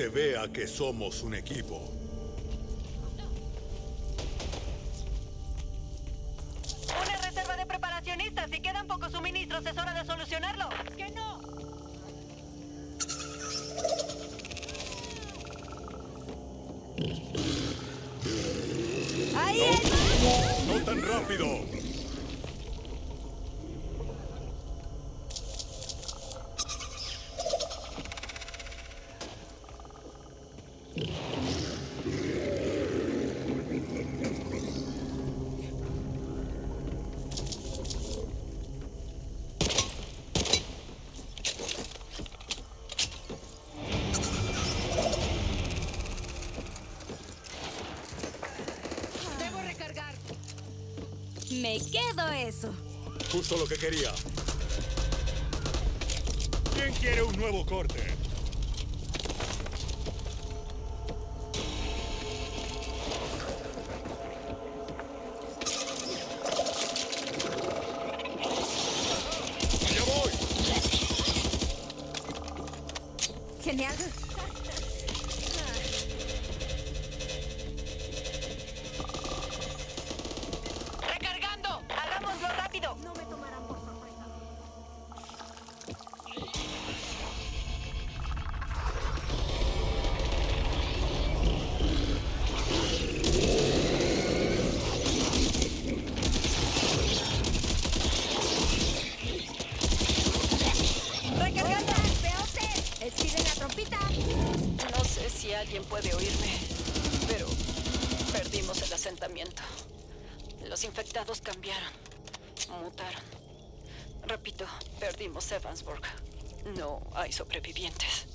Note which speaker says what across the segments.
Speaker 1: se vea que somos un equipo.
Speaker 2: Una reserva de preparacionistas. Si quedan pocos suministros, es hora de solucionarlo. ¡Que no! ¡Ahí
Speaker 1: ¡No tan rápido!
Speaker 3: Me quedo eso.
Speaker 1: Justo lo que quería. ¿Quién quiere un nuevo corte?
Speaker 2: Alguien puede oírme, pero perdimos el asentamiento. Los infectados cambiaron, mutaron. Repito, perdimos Evansburg. No hay sobrevivientes.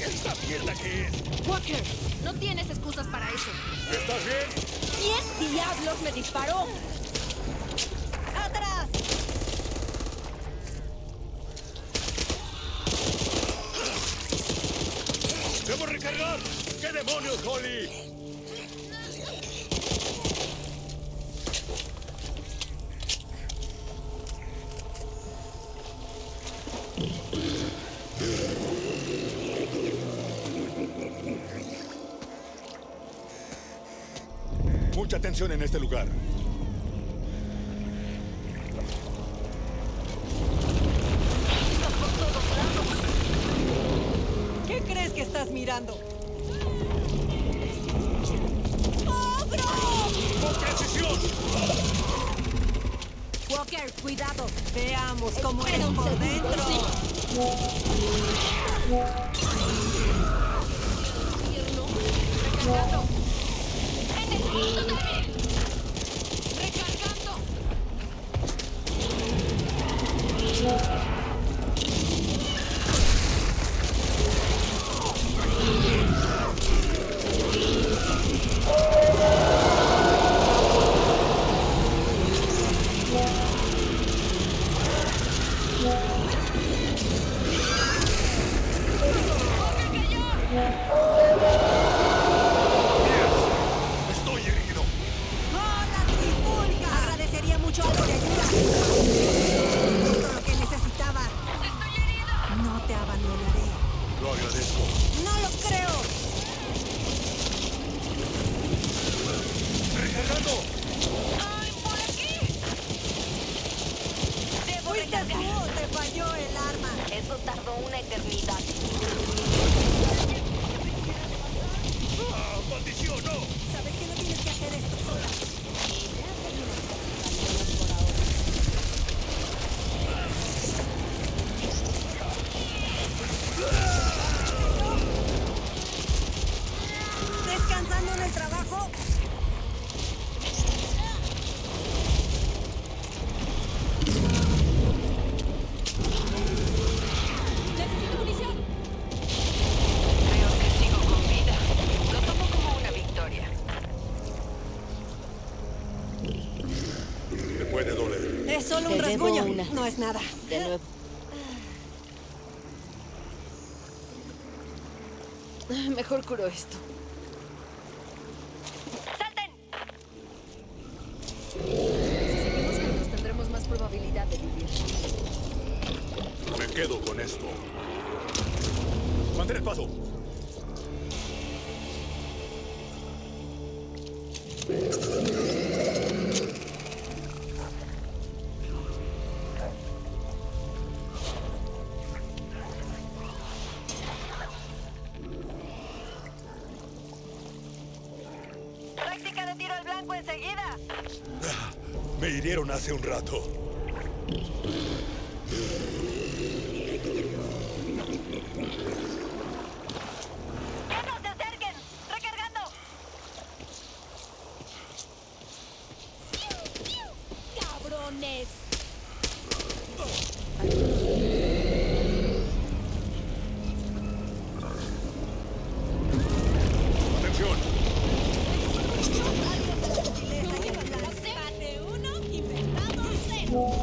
Speaker 1: ¿Esta mierda qué es?
Speaker 3: Walker, no tienes excusas para eso.
Speaker 1: ¿Estás bien?
Speaker 3: ¿Quién diablos me disparó?
Speaker 2: ¡Atrás!
Speaker 1: ¡Debo recargar! ¿Qué demonios, Holly? Mucha tensión en este lugar.
Speaker 3: Walker, cuidado.
Speaker 2: Veamos cómo
Speaker 3: Espera
Speaker 2: eres por
Speaker 3: segundo,
Speaker 2: dentro.
Speaker 3: sí.
Speaker 2: Recargando. En el punto débil. No
Speaker 3: es nada.
Speaker 4: De. Mejor curo esto. Ah,
Speaker 2: me hirieron hace un rato. Thank you.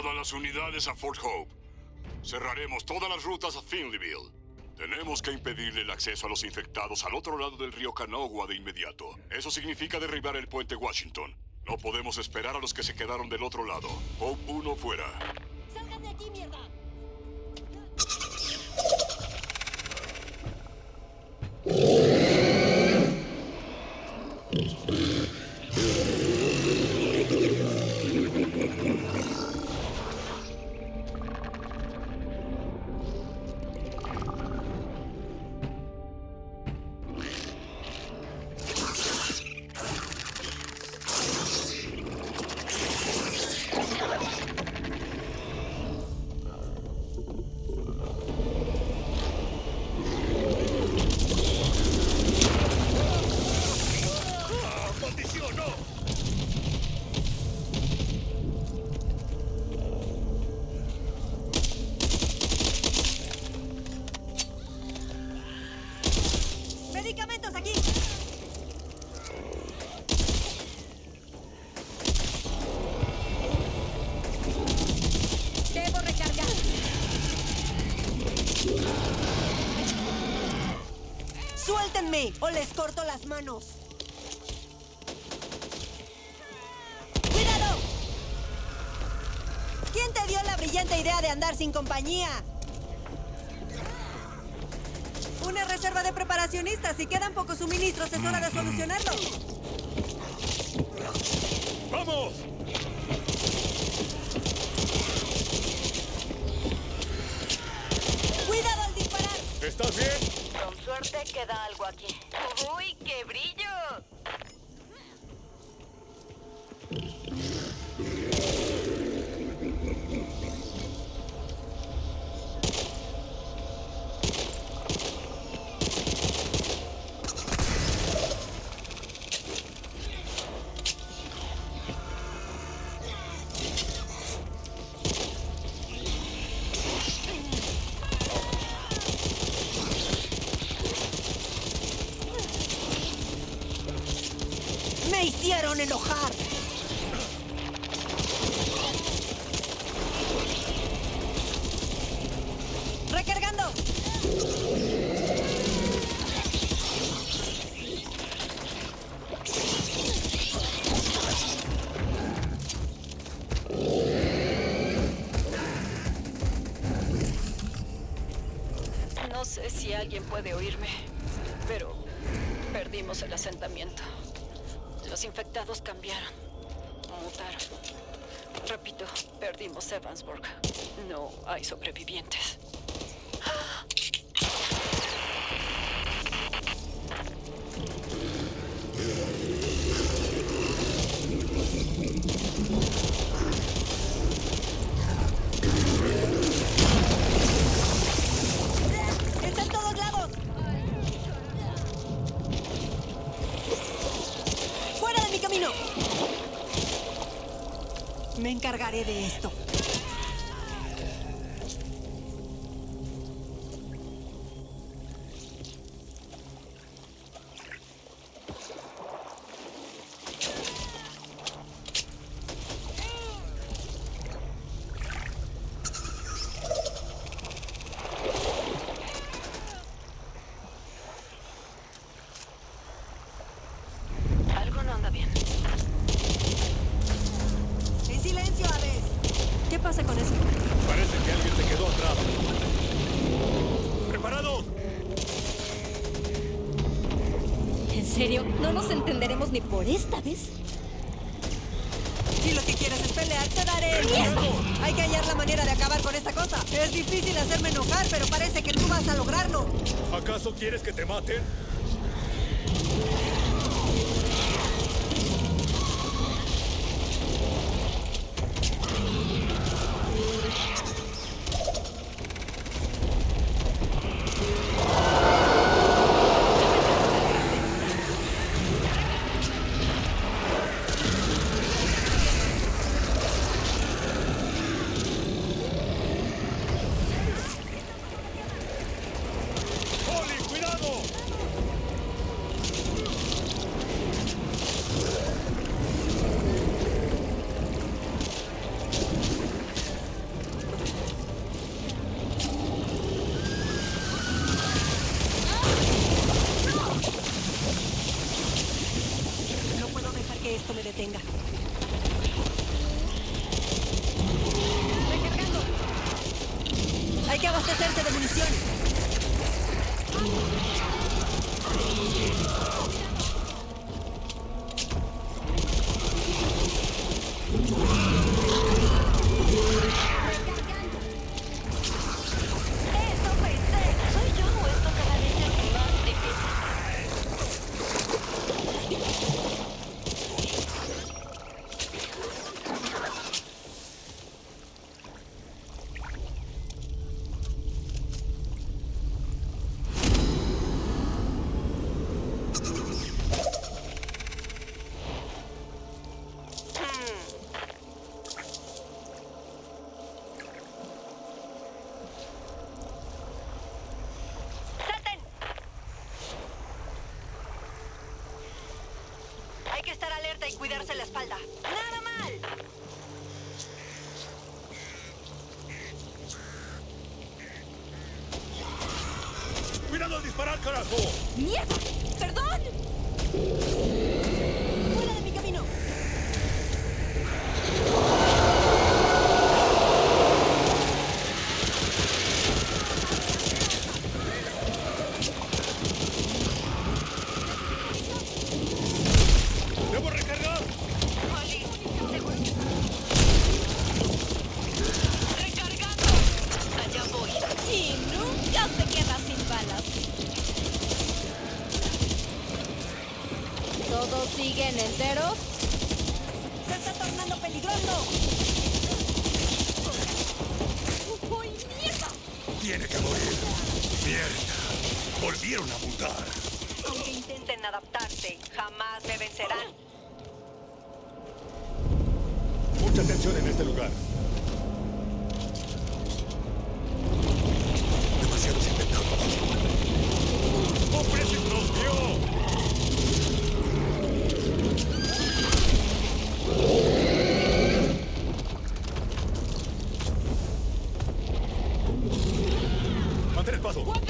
Speaker 5: Todas las unidades a Fort Hope. Cerraremos todas las rutas a Finleyville. Tenemos que impedirle el acceso a los infectados al otro lado del río Canowa de inmediato. Eso significa derribar el puente Washington. No podemos esperar a los que se quedaron del otro lado. Hope 1 fuera.
Speaker 6: ¡Salgan de aquí, mierda!
Speaker 2: ¡Suéltenme o les corto las manos! ¡Cuidado! ¿Quién te dio la brillante idea de andar sin compañía? Una reserva de preparacionistas. Si quedan pocos suministros, es hora de solucionarlo.
Speaker 1: ¡Vamos!
Speaker 2: ¡Cuidado al disparar!
Speaker 1: ¿Estás bien?
Speaker 7: Suerte queda algo aquí. ¡Uy, qué brillo!
Speaker 2: Hicieron enojar!
Speaker 7: No hay sobrevivientes.
Speaker 2: ¡Está en todos lados! ¡Fuera de mi camino! Me encargaré de esto.
Speaker 3: Por esta vez?
Speaker 2: Si lo que quieres es pelear, te daré el. Hay que hallar la manera de acabar con esta cosa. Es difícil hacerme enojar, pero parece que tú vas a lograrlo.
Speaker 1: ¿Acaso quieres que te maten? ¡Holly, cuidado!
Speaker 2: No puedo dejar que esto me detenga. Recargando. Hay que abastecerse de munición.
Speaker 7: y cuidarse la espalda. ¡Nada mal!
Speaker 1: ¡Cuidado al disparar, carajo!
Speaker 2: ¡Mierda!
Speaker 4: ¿Siguen enteros?
Speaker 2: ¡Se está tornando peligroso!
Speaker 3: ¡Uy, mierda!
Speaker 1: Tiene que morir. ¡Mierda! Volvieron a mutar.
Speaker 7: Aunque intenten adaptarse, jamás me vencerán.
Speaker 1: Mucha atención en este lugar. Demasiados infectados. ¡Ofrécenos, Dios! puzzle.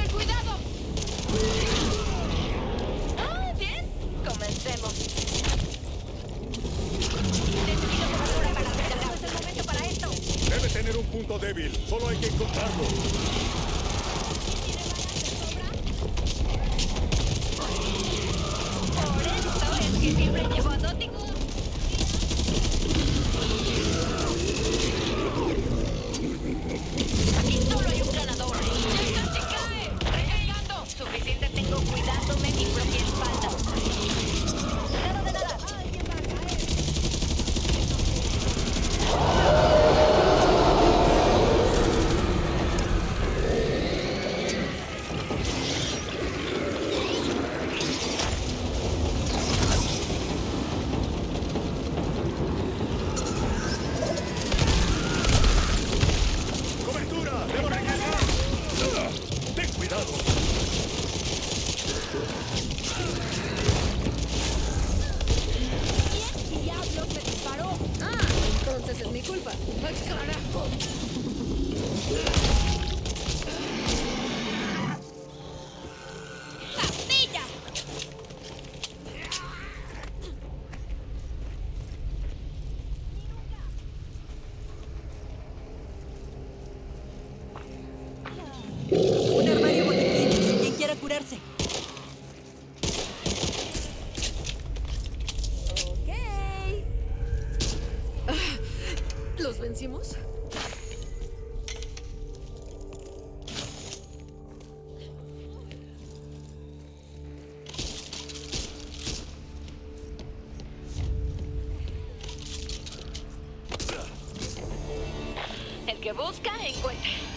Speaker 1: que
Speaker 7: busca, encuentra.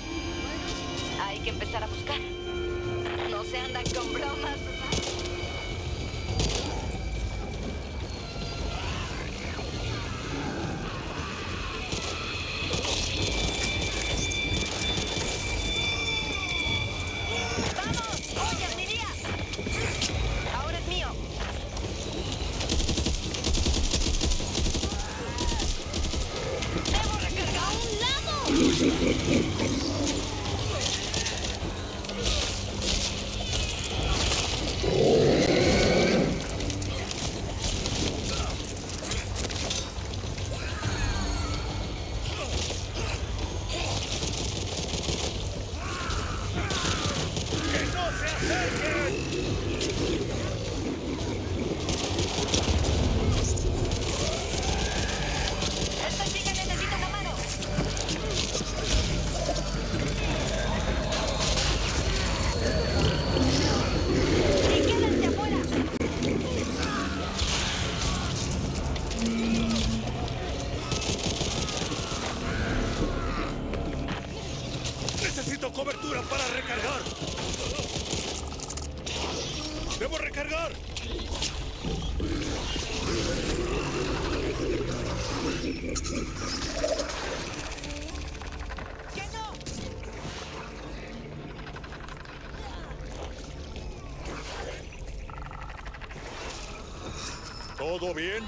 Speaker 1: ¿Todo bien?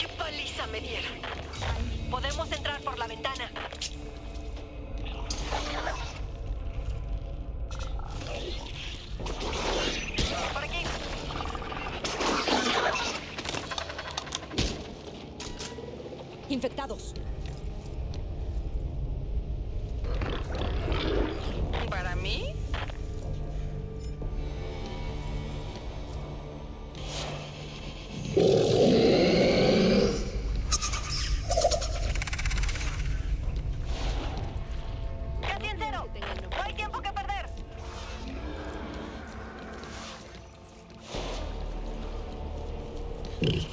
Speaker 7: ¡Qué paliza me dieron! Podemos entrar por la ventana.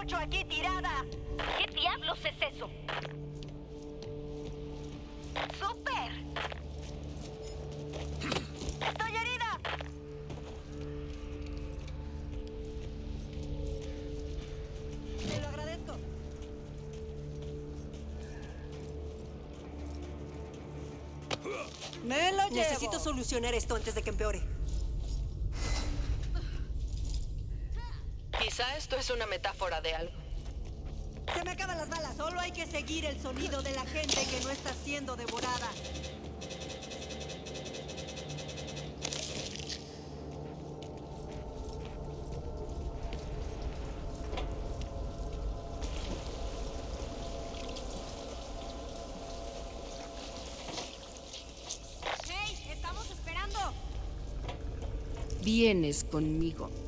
Speaker 7: mucho aquí tirada.
Speaker 3: ¿Qué diablos es eso?
Speaker 7: ¡Súper! ¡Estoy herida!
Speaker 2: Te lo agradezco. Me lo llevo.
Speaker 8: Necesito solucionar esto antes de que empeore.
Speaker 7: Esto es una metáfora de algo.
Speaker 2: Se me acaban las balas. Solo hay que seguir el sonido de la gente que no está siendo devorada.
Speaker 3: ¡Hey! ¡Estamos esperando!
Speaker 4: Vienes conmigo.